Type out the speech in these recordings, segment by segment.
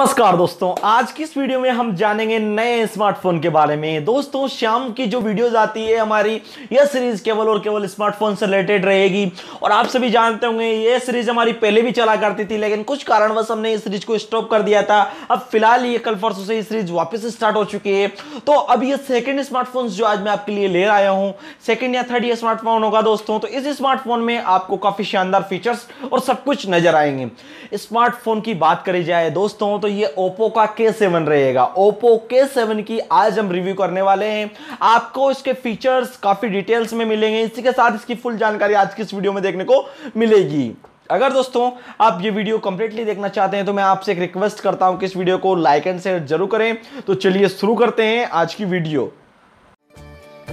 नमस्कार दोस्तों, आज की इस वीडियो में हम जानेंगे नए स्मार्टफ़ोन के बारे में। दोस्तों शाम की जो वीडियोस आती है, हमारी यह सीरीज़ केवल और केवल स्मार्टफ़ोन से रिलेटेड रहेगी। और आप सभी जानते होंगे ये सीरीज़ हमारी पहले भी चला करती थी, लेकिन कुछ कारणवश हमने इस सीरीज़ को स्टॉप कर दिया था। अब फ़िलहाल ये कल परसों से सीरीज़ वापस स्टार्ट हो चुकी है। तो अब ये सेकेंड स्मार्टफ़ोन जो आज मैं आपके लिए ले आया हूँ सेकेंड या थर्ड ये स्मार्टफ़ोन होगा दोस्तों तो इस स्मार्टफ़ोन में आपको काफ़ी शानदार फीचर्स और सब कुछ नज़र आएँगे। स्मार्टफ़ोन की बात करी जाए दोस्तों तो ये ओप्पो का K7 रहेगा। ओप्पो K7 की आज हम रिव्यू करने वाले हैं। आपको इसके फीचर्स काफ़ी डिटेल्स में मिलेंगे। इसी के साथ इसकी फुल जानकारी आज की इस वीडियो में देखने को मिलेगी। अगर दोस्तों आप ये वीडियो कंप्लीटली देखना चाहते हैं तो मैं आपसे एक रिक्वेस्ट करता हूँ कि इस वीडियो को लाइक एंड शेयर ज़रूर करें। तो चलिए शुरू करते हैं आज की वीडियो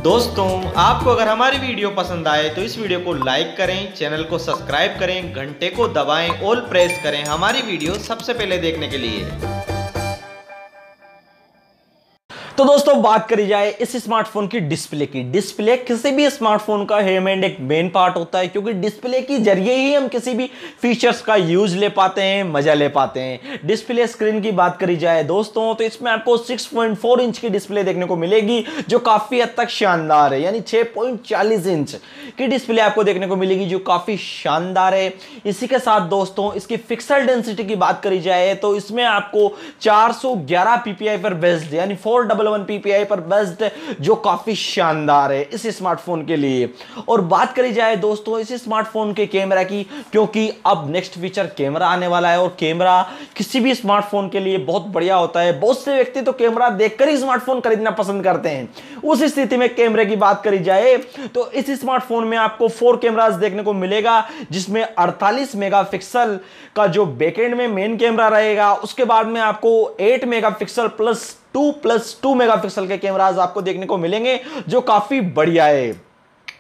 दोस्तों, आपको अगर हमारी वीडियो पसंद आए तो इस वीडियो को लाइक करें, चैनल को सब्सक्राइब करें, घंटे को दबाएँ, ऑल प्रेस करें हमारी वीडियो सबसे पहले देखने के लिए। तो दोस्तों, बात करी जाए इस स्मार्टफ़ोन की डिस्प्ले की। डिस्प्ले किसी भी स्मार्टफ़ोन का हेमेंड एक मेन पार्ट होता है, क्योंकि डिस्प्ले की ज़रिए ही हम किसी भी फीचर्स का यूज़ ले पाते हैं, मज़ा ले पाते हैं। डिस्प्ले स्क्रीन की बात करी जाए दोस्तों तो इसमें आपको 6.4 इंच की डिस्प्ले देखने को मिलेगी, जो काफ़ी हद तक शानदार है, यानी 6.40 इंच की डिस्प्ले आपको देखने को मिलेगी, जो काफ़ी शानदार है। इसी के साथ दोस्तों, इसकी फिक्सल डेंसिटी की बात करी जाए तो इसमें आपको चार पीपीआई पर बेस्ड यानी फोर डबल वन पीपीआई पर बेस्ड जो काफ़ी शानदार है इस स्मार्टफ़ोन के लिए। और बात करी जाए दोस्तों, इस स्मार्टफ़ोन के कैमरा की, क्योंकि अब नेक्स्ट फीचर कैमरा आने वाला है। और कैमरा किसी भी स्मार्टफ़ोन के लिए बहुत बढ़िया होता है। बहुत से व्यक्ति तो कैमरा देखकर ही स्मार्टफ़ोन खरीदना पसंद करते हैं। उस स्थिति में कैमरे की बात करी जाए तो इस स्मार्टफ़ोन में आपको फोर कैमराज देखने को मिलेगा, जिसमें 48 मेगापिक्सल का जो बैकेंड में मेन कैमरा रहेगा, उसके बाद में आपको 8 megapixel plus two plus two megapixel के कैमराज आपको देखने को मिलेंगे, जो काफ़ी बढ़िया है।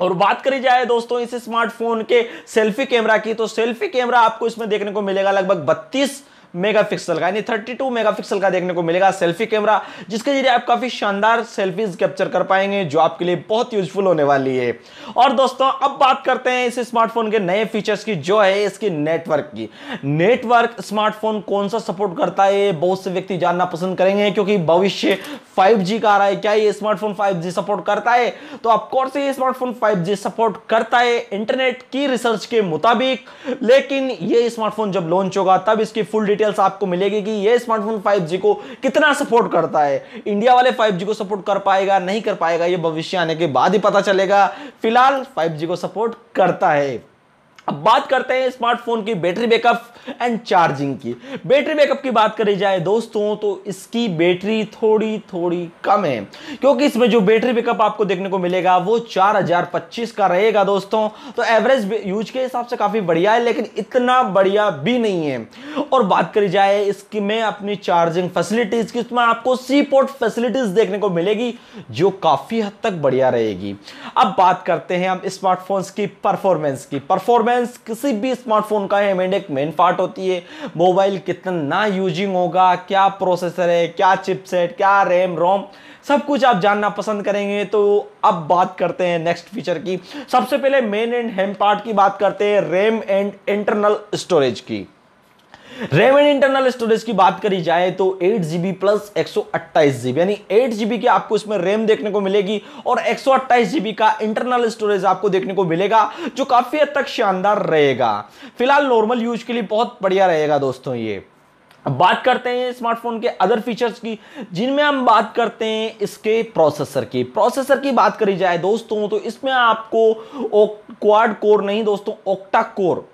और बात करी जाए दोस्तों इस स्मार्टफ़ोन के सेल्फी कैमरा की तो सेल्फी कैमरा आपको इसमें देखने को मिलेगा लगभग बत्तीस मेगापिक्सल का, यानी 32 मेगापिक्सल का देखने को मिलेगा सेल्फी कैमरा, जिसके ज़रिए आप काफ़ी शानदार सेल्फीज कैप्चर कर पाएँगे, जो आपके लिए बहुत यूजफुल होने वाली है। और दोस्तों, अब बात करते हैं इस स्मार्टफ़ोन के नए फीचर्स की, जो है इसकी नेटवर्क की। नेटवर्क स्मार्टफ़ोन कौन सा सपोर्ट करता है बहुत से व्यक्ति जानना पसंद करेंगे, क्योंकि भविष्य 5G का आ रहा है। क्या ये स्मार्टफ़ोन 5G सपोर्ट करता है? तो ऑफकोर्स ये स्मार्टफ़ोन 5G सपोर्ट करता है? इंटरनेट की रिसर्च के मुताबिक। लेकिन ये स्मार्टफ़ोन जब लॉन्च होगा, तब इसकी फुल डिटेल्स आपको मिलेगी कि ये स्मार्टफ़ोन 5G को कितना सपोर्ट करता है? इंडिया वाले 5G को सपोर्ट कर पाएगा, नहीं कर पाएगा, ये भविष्य आने के बाद ही पता चलेगा। फ़िलहाल 5G को सपोर्ट करता है। अब बात करते हैं स्मार्टफ़ोन की बैटरी बैकअप एंड चार्जिंग की। बैटरी बैकअप की बात करी जाए दोस्तों तो इसकी बैटरी थोड़ी थोड़ी कम है। क्योंकि इसमें जो बैटरी बैकअप आपको देखने को मिलेगा, वो 4025 का रहेगा दोस्तों। तो एवरेज यूज़ के हिसाब से काफ़ी बढ़िया है, लेकिन इतना बढ़िया भी नहीं है। और बात करी जाए इसकी में अपनी चार्जिंग फैसिलिटीज़ की, उसमें आपको सी पोर्ट फैसिलिटीज़ देखने को मिलेगी, जो काफ़ी हद तक बढ़िया रहेगी। अब बात करते हैं हम स्मार्टफोन्स की परफॉर्मेंस की। परफॉर्मेंस परफॉर्मेंस किसी भी स्मार्टफ़ोन का है एक मेन पार्ट होती है। मोबाइल कितना यूजिंग होगा, क्या प्रोसेसर है, क्या चिपसेट क्या रैम रोम सब कुछ आप जानना पसंद करेंगे। तो अब बात करते हैं नेक्स्ट फीचर की। सबसे पहले मेन एंड हेम पार्ट की बात करते हैं रैम एंड इंटरनल स्टोरेज की। रैम एंड इंटरनल स्टोरेज की बात करी जाए तो एट जीबी प्लस एक सौ अट्ठाईस जीबी यानी एट जीबी की आपको इसमें रैम देखने को मिलेगी और एक सौ अट्ठाईस जीबी का इंटरनल स्टोरेज आपको देखने को मिलेगा, जो काफ़ी हद तक शानदार रहेगा। फ़िलहाल नॉर्मल यूज़ के लिए बहुत बढ़िया रहेगा दोस्तों ये। बात करते हैं स्मार्टफ़ोन के अदर फीचर्स की, जिनमें हम बात करते हैं इसके प्रोसेसर की। प्रोसेसर की बात करी जाए दोस्तों तो इसमें आपको क्वाड कोर नहीं दोस्तों ओक्टा कोर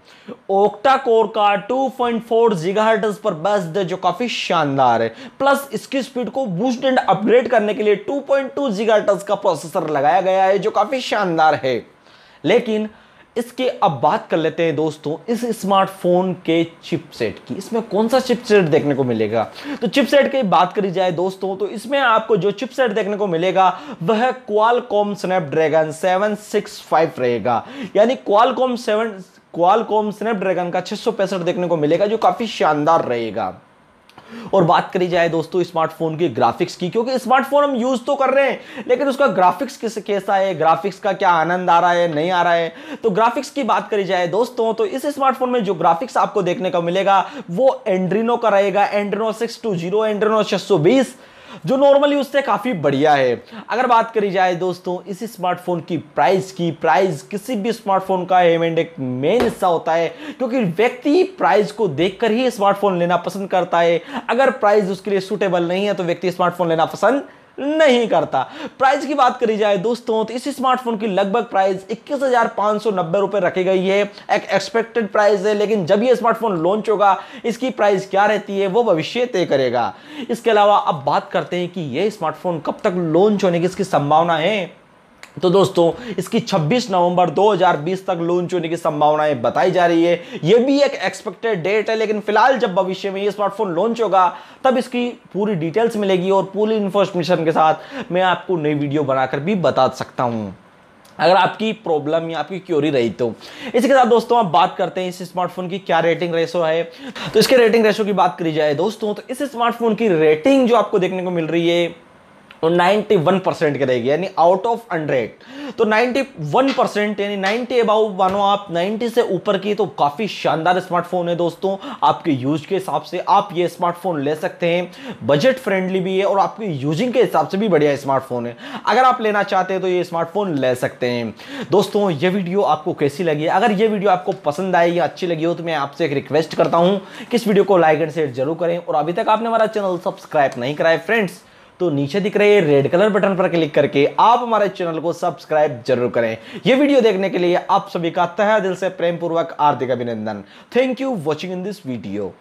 ओक्टा कोर का 2.4 पॉइंट पर बेस्ड जो काफ़ी शानदार है। प्लस इसकी स्पीड को बूस्ट एंड अपग्रेड करने के लिए 2.2 पॉइंट का प्रोसेसर लगाया गया है, जो काफ़ी शानदार है। लेकिन इसके अब बात कर लेते हैं दोस्तों, इस स्मार्टफ़ोन के चिपसेट की। इसमें कौन सा चिपसेट देखने को मिलेगा? तो चिपसेट की बात करी जाए दोस्तों तो इसमें आपको जो चिपसेट देखने को मिलेगा, वह क्वालकॉम स्नैपड्रैगन 765 रहेगा। यानी क्वालकॉम 7 क्वालकॉम स्नैपड्रैगन का छह सौ पैंसठ देखने को मिलेगा, जो काफ़ी शानदार रहेगा। और बात करी जाए दोस्तों स्मार्टफ़ोन की ग्राफिक्स की, क्योंकि स्मार्टफ़ोन हम यूज़ तो कर रहे हैं, लेकिन उसका ग्राफिक्स किस, कैसा है ग्राफिक्स का क्या आनंद आ रहा है, नहीं आ रहा है? तो ग्राफिक्स की बात करी जाए दोस्तों तो इस स्मार्टफ़ोन में जो ग्राफिक्स आपको देखने को मिलेगा, वो एंड्रीनो का रहेगा Adreno six two zero Adreno छह सौ बीस जो नॉर्मली उससे काफ़ी बढ़िया है। अगर बात करी जाए दोस्तों, इस स्मार्टफ़ोन की प्राइस की प्राइस किसी भी स्मार्टफ़ोन का हेमेंड एक मेन हिस्सा होता है, क्योंकि व्यक्ति प्राइस को देखकर ही स्मार्टफ़ोन लेना पसंद करता है। अगर प्राइस उसके लिए सूटेबल नहीं है तो व्यक्ति स्मार्टफ़ोन लेना पसंद नहीं करता। प्राइस की बात करी जाए दोस्तों तो इस स्मार्टफ़ोन की लगभग प्राइस इक्कीस हज़ार पाँच सौ नब्बे रुपए रखी गई है। एक एक्सपेक्टेड प्राइस है, लेकिन जब यह स्मार्टफ़ोन लॉन्च होगा, इसकी प्राइस क्या रहती है, वो भविष्य तय करेगा। इसके अलावा अब बात करते हैं कि यह स्मार्टफ़ोन कब तक लॉन्च होने की इसकी संभावना है। तो दोस्तों, इसकी 26 नवंबर 2020 तक लॉन्च होने की संभावनाएँ बताई जा रही है। यह भी एक एक्सपेक्टेड डेट है, लेकिन फ़िलहाल जब भविष्य में ये स्मार्टफ़ोन लॉन्च होगा, तब इसकी पूरी डिटेल्स मिलेगी और पूरी इंफॉर्मेशन के साथ मैं आपको नई वीडियो बनाकर भी बता सकता हूँ। अगर आपकी प्रॉब्लम या आपकी क्योरी रही तो। इसी के साथ दोस्तों आप बात करते हैं इस स्मार्टफ़ोन की क्या रेटिंग रेशो है। तो इसके रेटिंग रेशो की बात करी जाए दोस्तों तो इस स्मार्टफ़ोन की रेटिंग जो आपको देखने को मिल रही है तो 91 परसेंट की रहेगी यानी आउट ऑफ़ हंड्रेड तो 91 परसेंट यानी 90 अबाउ मानो आप 90 से ऊपर की तो काफ़ी शानदार स्मार्टफ़ोन है दोस्तों। आपके यूज़ के हिसाब से आप ये स्मार्टफ़ोन ले सकते हैं। बजट फ्रेंडली भी है और आपके यूजिंग के हिसाब से भी बढ़िया स्मार्टफ़ोन है। अगर आप लेना चाहते हैं तो ये स्मार्टफ़ोन ले सकते हैं। दोस्तों, ये वीडियो आपको कैसी लगी? अगर ये वीडियो आपको पसंद आई या अच्छी लगी हो तो मैं आपसे एक रिक्वेस्ट करता हूँ कि इस वीडियो को लाइक एंड शेयर ज़रूर करें। और अभी तक आपने हमारा चैनल सब्सक्राइब नहीं कराए फ्रेंड्स तो नीचे दिख रहे रेड कलर बटन पर क्लिक करके आप हमारे चैनल को सब्सक्राइब ज़रूर करें। यह वीडियो देखने के लिए आप सभी का तह दिल से प्रेम पूर्वक हार्दिक अभिनंदन। Thank you watching in this video